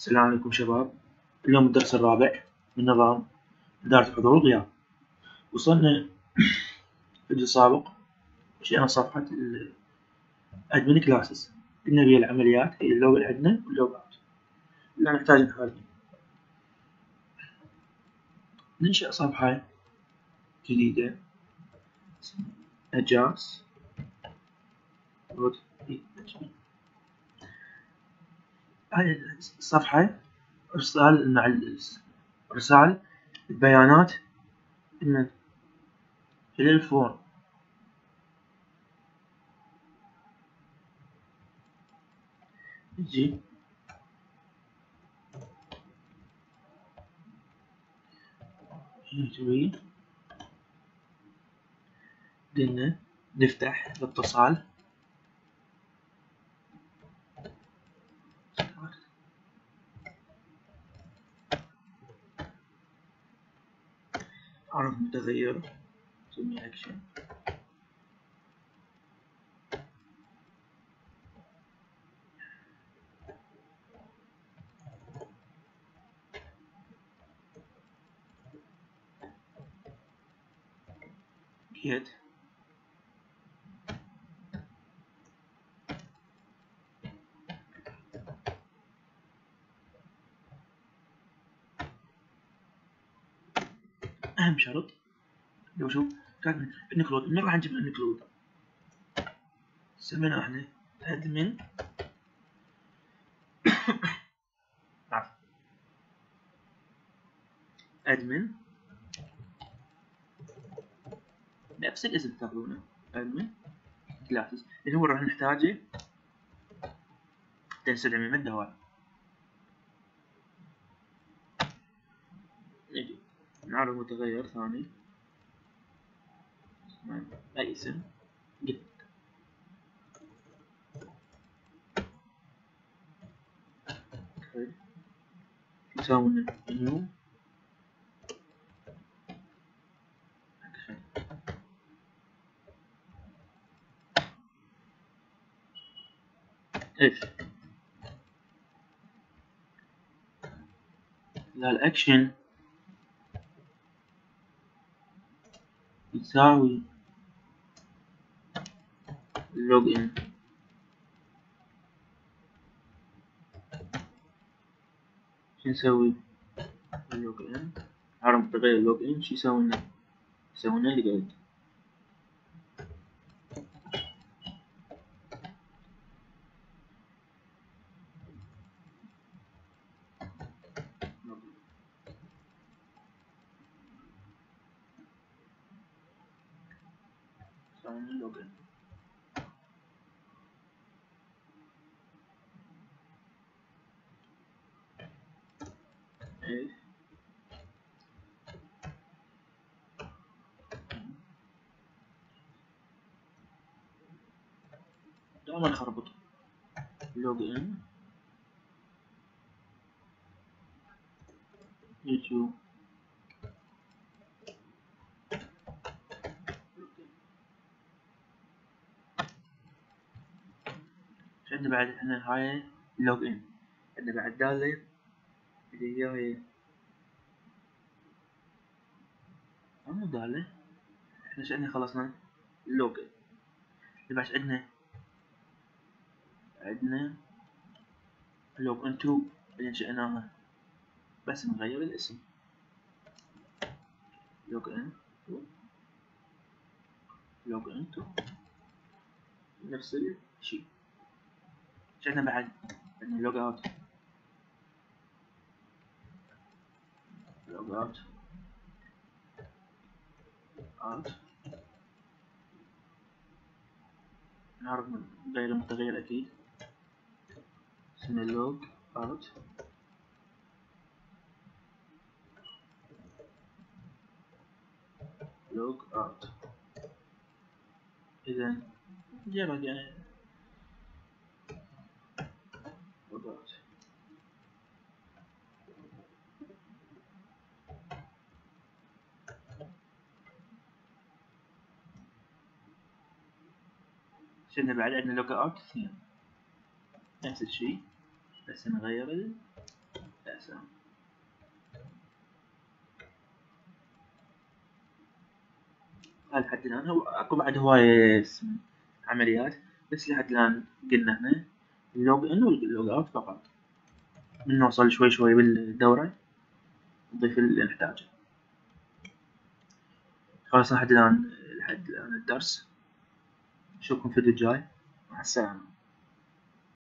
السلام عليكم شباب. اليوم الدرس الرابع من نظام إدارة الحضور والغياب وصلنا في السابق مشينا صفحة ال admin classes قلنا بيها العمليات هي ال log اللي عندنا وال log out اللي نحتاج نخرجها ننشئ صفحة جديدة. أجاس هاي الصفحة إرسال مع إرسال البيانات من إلى الفون نجي قلنا نفتح الاتصال. arm desire zoom action. Get أهم شرط لو شوف كان انكلود من راح نجيب انكلود سمينا إحنا أدمن. أدمن. نفس الاسم تاخذونه. أدمن. كلاسز اللي هو راح نحتاجه. تنسدع من الدوام نجي نعرض متغير ثاني. أي اسم جيت. يساوي نيو. اف لا الأكشن. يساوي log in شو نسوي؟ log in عرض تغير log in شو يساوي لنا؟ يساوي لنا اللي قلت لوج ان إيه؟ دائما نخربط. لوج ان يوتيوب. عندنا بعد إحنا هاي log in عندنا بعد دالة اللي هي هي مو دالة إحنا إيش عندنا خلصنا log in اللي بعد عندنا عندنا log in two اللي انشأناها بس نغير الاسم. log in two log in two نفس الشيء. عندنا بعد. عندنا log out log out out نعرف غير متغير أكيد. اسمه log out log out إذا مجرد يعني. Out عشان بعد عندنا لوك اوت اثنين. نفس الشيء بس نغير ال السلامة لحد الآن هو أكو بعد هواية عمليات بس لحد الآن قلنا هنا ال log in وال log out فقط نوصل شوي شوي بالدورة نضيف اللي نحتاجه خلاص لحد الآن لحد الآن الدرس. نشوفكم في الفيديو الجاي. مع السلامة.